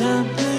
ਰੱਬ